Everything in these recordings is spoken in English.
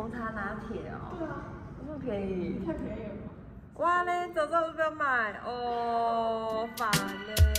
红茶拿铁哦。对啊，这么便宜。太便宜了。哇嘞，早知道就不要买哦，烦嘞。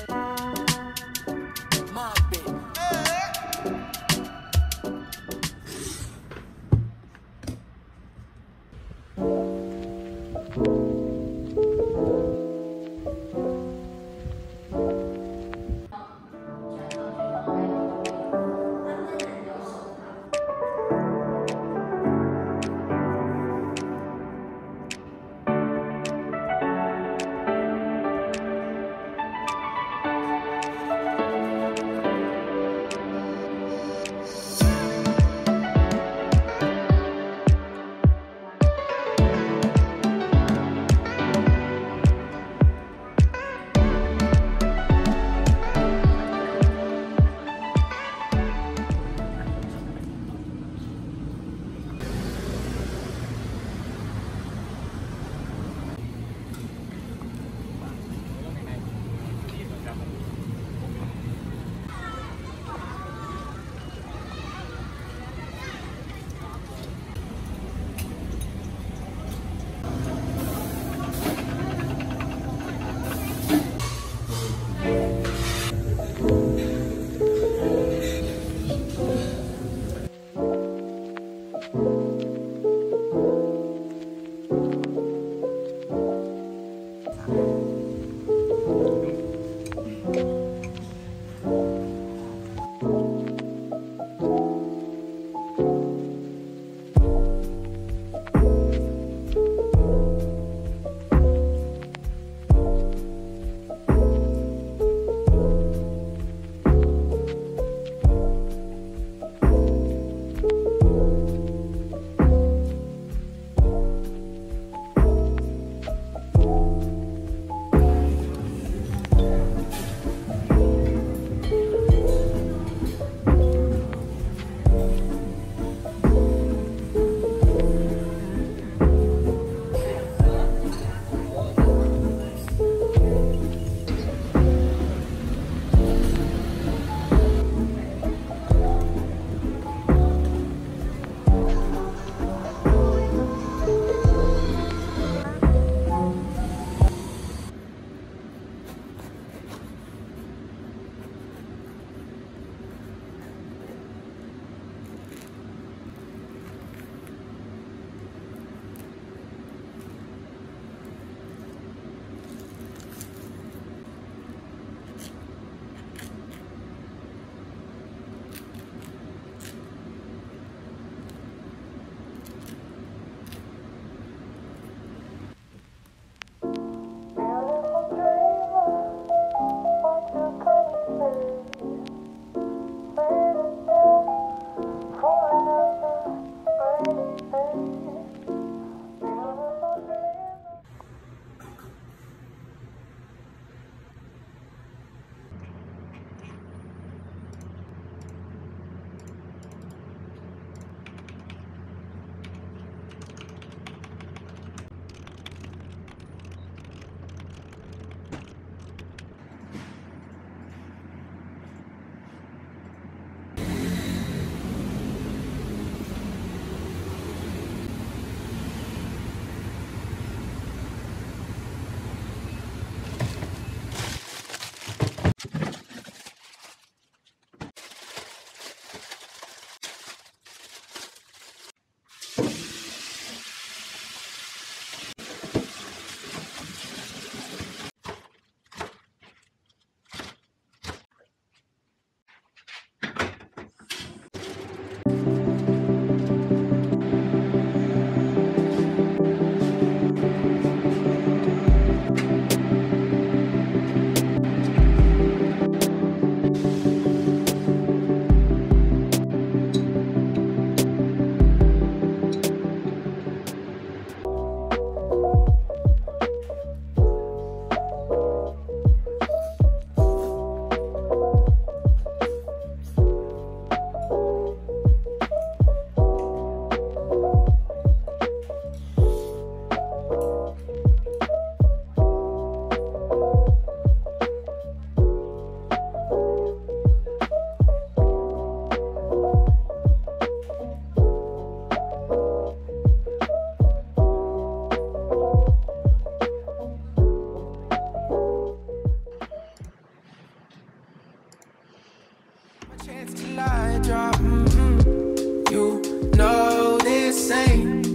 Chance to lie, drop. Mm -hmm. You know this ain't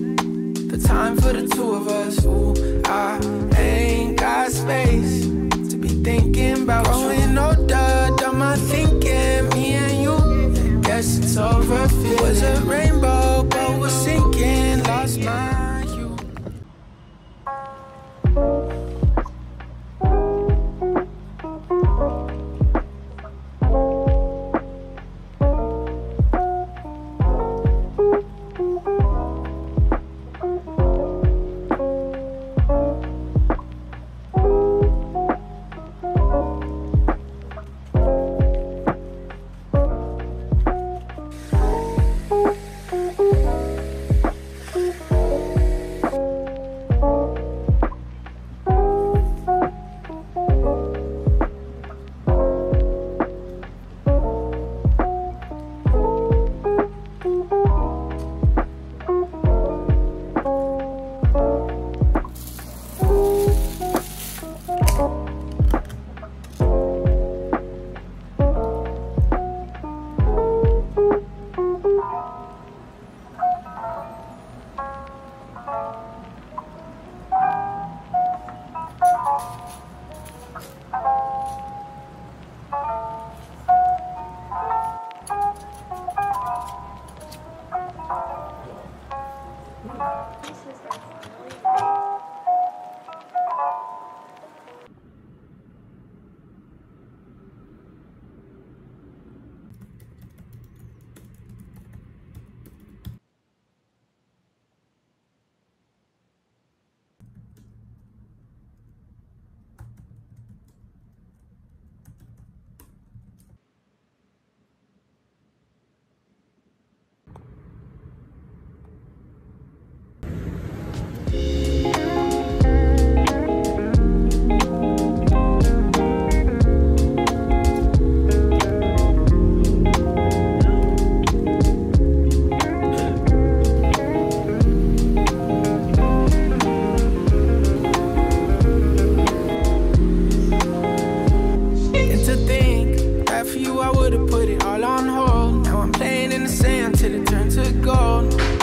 the time for the two of us. Ooh, I ain't got space to be thinking about growing you. older. Done my thinking, me and you. Guess it's over. It was a rainbow.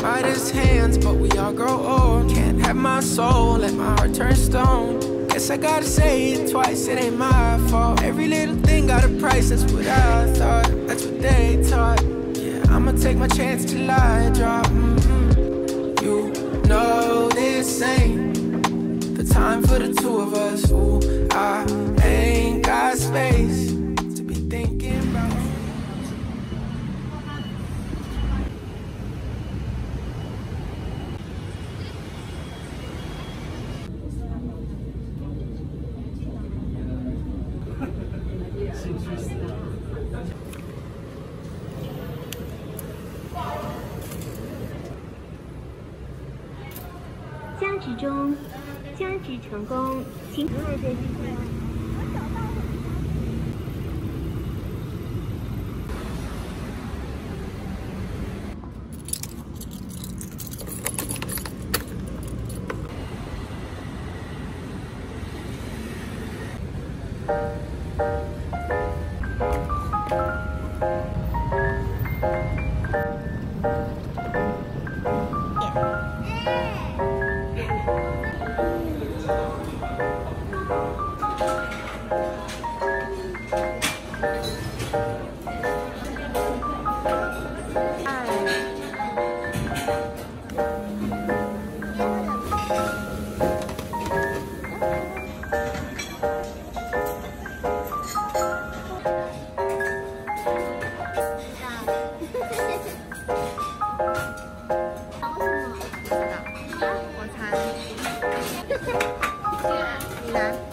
Gold. Midas hands, but we all grow old. Can't have my soul, let my heart turn stone. Guess I gotta say it twice, it ain't my fault. Every little thing got a price, that's what I thought. That's what they taught. Yeah, I'ma take my chance till I drop. mm You know this ain't the time for the two of us. Ooh, 请。Yeah.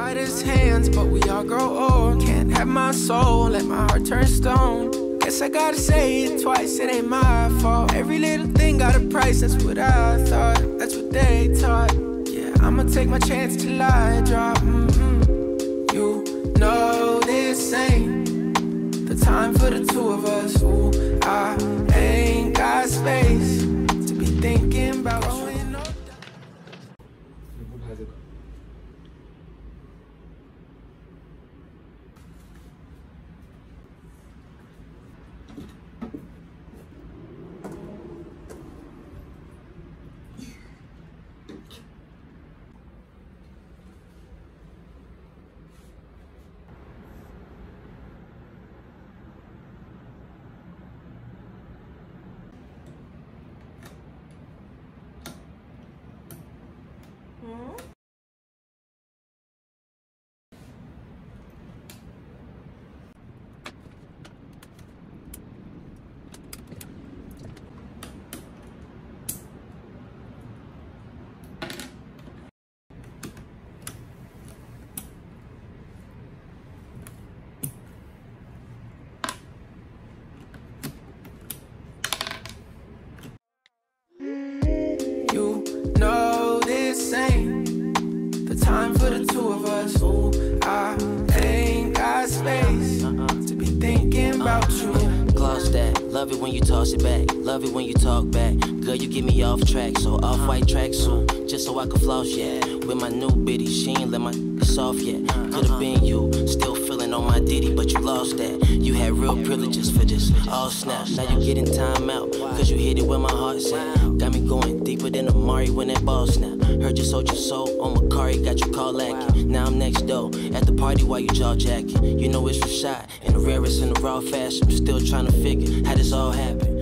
Midas hands, but we all grow old. Can't have my soul, let my heart turn stone. Guess I gotta say it twice, it ain't my fault. Every little thing got a price, that's what I thought. That's what they taught. Yeah, I'ma take my chance till I drop. mm You know this ain't the time for the two of us. Ooh, I ain't got space to be thinking about You Love it when you toss it back. Love it when you talk back. Girl, you get me off track. So off white tracksuit, just so I can floss, yeah. With my new bitty, she ain't let my soft yet. Could've been you, still feeling on my ditty, but you lost that. You had real privileges for this. All snap. Now you getting time out, cause you hit it where my heart's at. Got me going deeper than Amari when that ball snap. Heard you sold your soul on Macari, got you call lacking. Now I'm next door at the party while you jaw jacking. You know it's Rashad, and the rarest in the raw fashion. I'm still trying to figure how this all happened.